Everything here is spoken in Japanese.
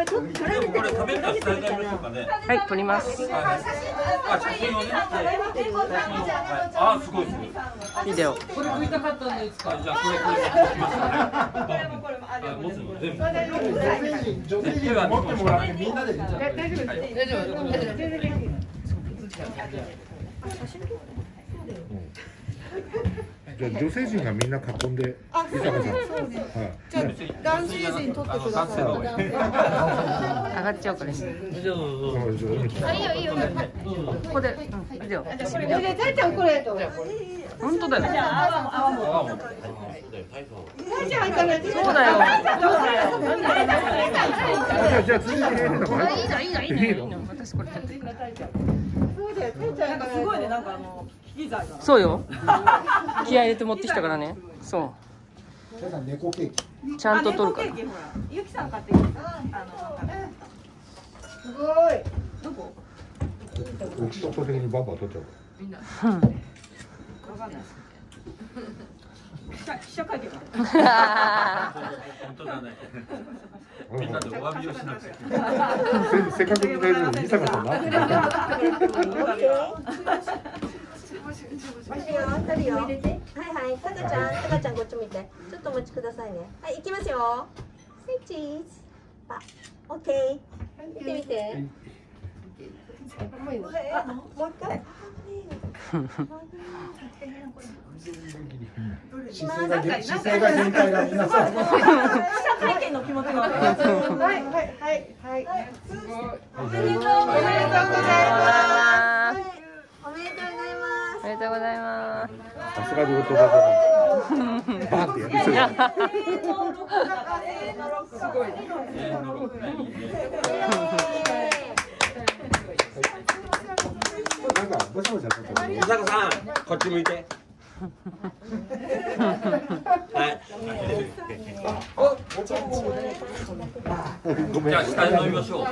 はい撮ります、ビデオ。これ食いたかったんですかあじゃあこれこれ行きますよね。あ持つの全部。女性陣持ってもらってみんなで大丈夫大丈夫 じゃあ女性陣がみんな囲んで伊坂さん。はい。じゃあ男性陣取ってください。上がっちゃうから。じゃあどうぞはいいいよいいよここで、うん、これでたいちゃんこれと本当だよあ、もう。たいちゃん入ったらそうだよじゃあじゃあ続いてヘレナがいいのいいのいいの。いいの私これそうだよたいちゃんたいちゃんがすごいねなんかあのそうよ。気合い入れて持ってきたからね。そ猫ケーキ。うちゃんと撮るから。ゆきさん買ってきたあのすごい。大きさ的にバンバン取っちゃううん 社記者会見。本当だね。みんなでお詫びをしなくちゃ。せ。っかく大丈夫伊坂さんな、はいはい、タカちゃん、タカちゃんこっち見て。ちょっとお待ちくださいね。はい、行きますよ。セイチーズ。あ、オッケー。見て見て。あ、もう一回。姿勢が姿勢が限界だ皆さん記者会見の気持ちが。はいはいはいはい。おめでとうございます。おめでとうございます。おめでとうございます。さす。がに男だからバンってやりそうだす。ごい。なんかバシャバシャ撮った伊坂さん、こっち向いて。はい。ごめんじゃあ下で飲みましょう。